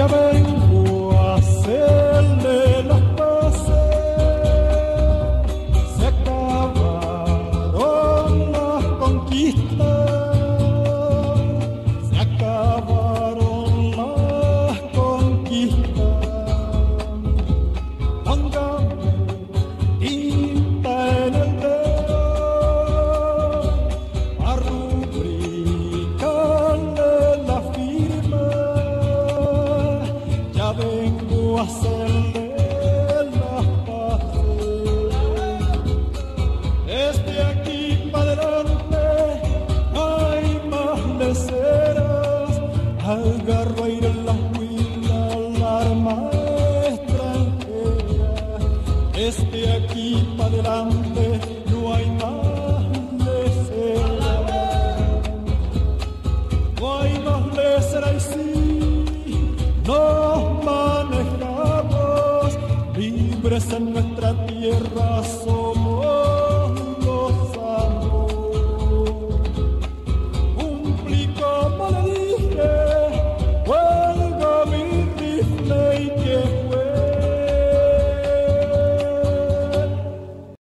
jabbering de las. Este aquí para adelante hay más de leceras. Agarro aire en las huilas, la arma extranjera. Este aquí para adelante no hay más leceras. No hay más leceras y. libres en nuestra tierra somos.